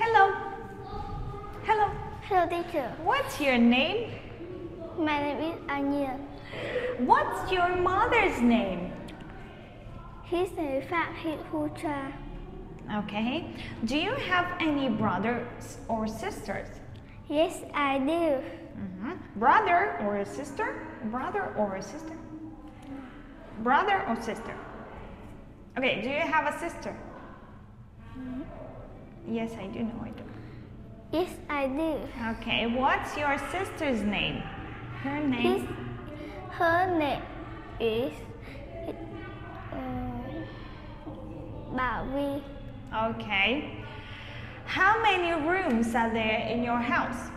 Hello. Hello. Hello teacher. What's your name? My name is An Nhiên. What's your mother's name? His name is Fahid Putra. Okay. Do you have any brothers or sisters? Yes, I do. Mhm. Brother or a sister? Brother or a sister? Brother or sister? Okay, do you have a sister? Yes, I do know it. Yes, I do. Okay, what's your sister's name? Her His, name? her name is uh, Bảo Vi. Okay. How many rooms are there in your house?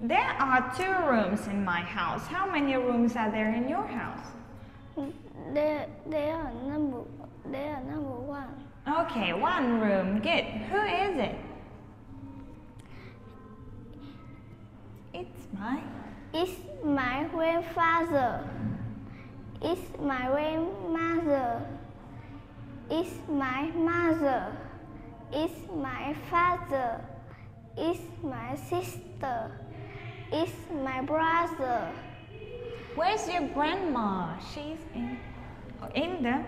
There are two rooms in my house. How many rooms are there in your house? They, they are number they are number. Okay, one room. Good. Who is it? It's my. It's my grandfather. It's my grandmother. It's my mother. It's my father. It's my sister. It's my brother. Where's your grandma? She's in. In the.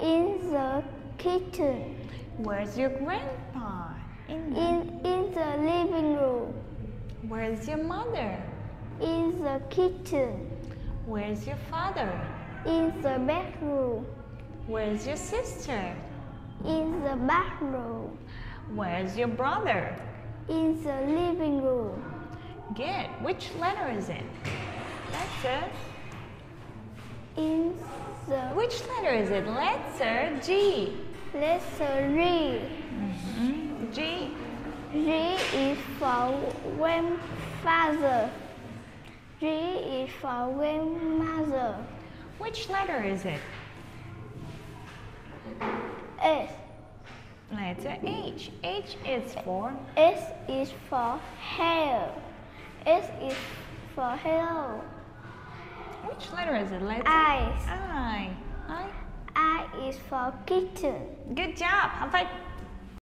In the kitchen. Where's your grandpa? In the. In in the living room. Where's your mother? In the kitchen. Where's your father? In the bedroom. Where's your sister? In the bathroom. Where's your brother? In the living room. Good. Which letter is it? Letter. In the Which letter is it? Letter G. letter G. Mhm. G. G is for grandfather. G is for grandmother. Which letter is it? S. Letter H. H is for. S is for hair. S is for hello. Which letter is it? Letter Eyes. I. I. I is for kitten. Good job. High five.